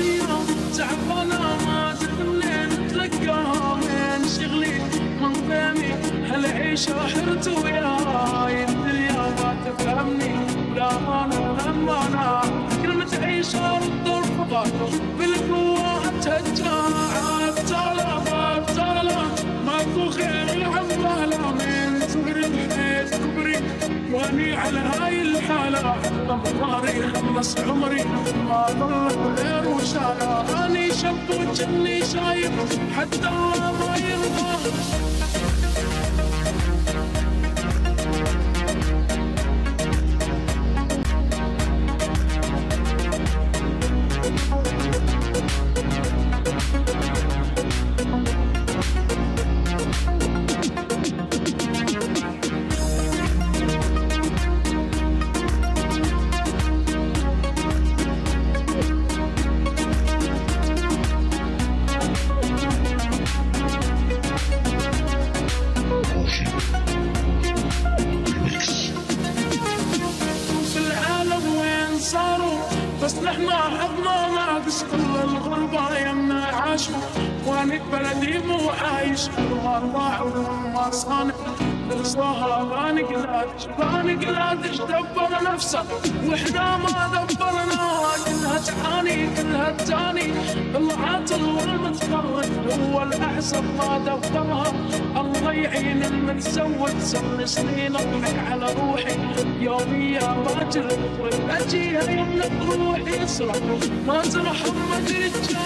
كثيرة تعبانة ما أدري منين تلقاها من شغلي؟ من قيمي هالعيشة حرت وياي. الدنيا ما تفهمني ولا أنا همانة كلمة عيشة والدور فضاكم بالقوة هتهجها أبطالة أبطالة ماكو خير العمالة من صغري لحيت كبري وأني على هاي الحالة أمراري خلص عمري. ما ضلت غير وشالة اني شاب وجني شايب حتى الله ما يرضى صاروا بس نحنا حظنا ناقص كل الغربة يمنا عاشوا وانك بلدي مو عايش ضاعوا لما صانع. درسوها بانك لادش بانك لادش دبر نفسه وحده ما دبرنا كلها تعاني كلها تعاني العاطل والمتفرد هو الأحسن ما دبرها. يعين المتزود سن سنين أضحك على روحي. يوميا باكر واجيها يملك روحي. يسرح ما ترحم ما ترجع